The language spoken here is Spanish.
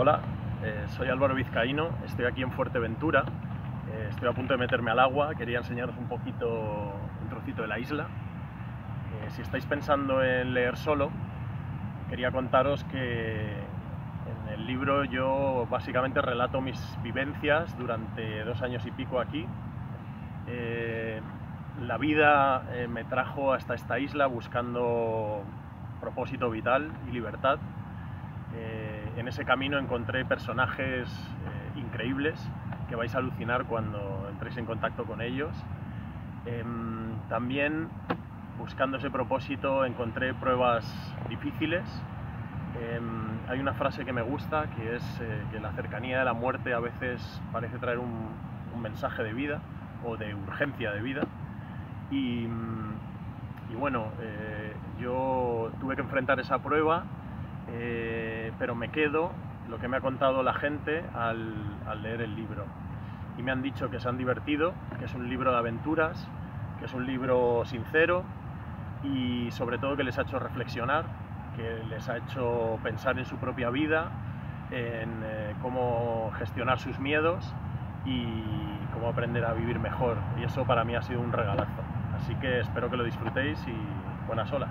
Hola, eh, soy Álvaro Vizcaíno, estoy aquí en Fuerteventura, eh, estoy a punto de meterme al agua, quería enseñaros un poquito, un trocito de la isla. Eh, si estáis pensando en leer solo, quería contaros que en el libro yo básicamente relato mis vivencias durante dos años y pico aquí. la vida me trajo hasta esta isla buscando propósito vital y libertad en ese camino encontré personajes eh, increíbles que vais a alucinar cuando entréis en contacto con ellos. Em, también, buscando ese propósito, encontré pruebas difíciles. Em, hay una frase que me gusta, que es eh, que la cercanía de la muerte a veces parece traer un, mensaje de vida o de urgencia de vida. Y, bueno, eh, yo tuve que enfrentar esa prueba eh, pero me quedo lo que me ha contado la gente al, leer el libro. Y me han dicho que se han divertido, que es un libro de aventuras, que es un libro sincero y sobre todo que les ha hecho reflexionar, que les ha hecho pensar en su propia vida, en eh, cómo gestionar sus miedos y cómo aprender a vivir mejor. Y eso para mí ha sido un regalazo. Así que espero que lo disfrutéis y buenas olas.